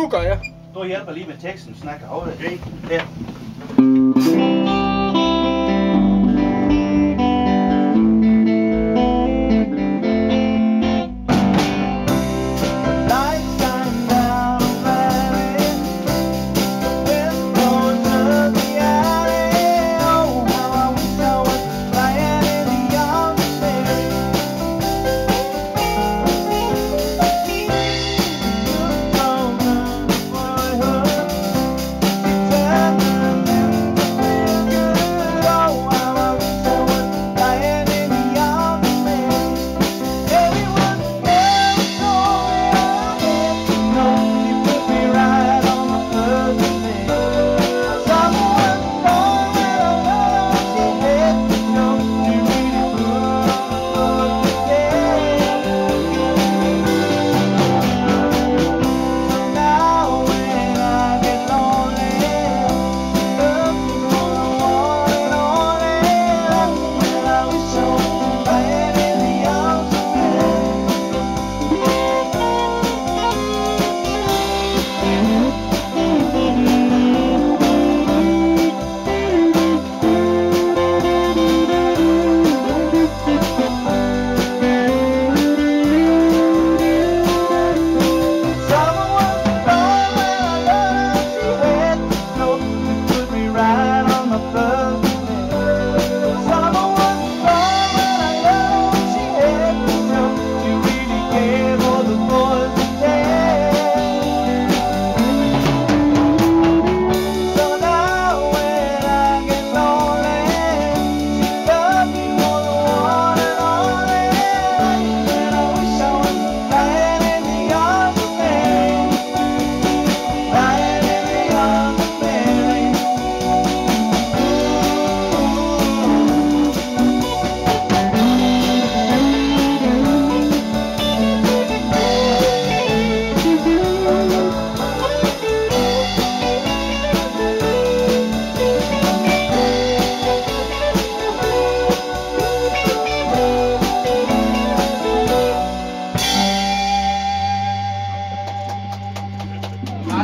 nu gør jeg. Du hjælper lige med teksten, snakker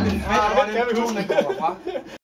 over det. Okay. Her. Kan vi huske.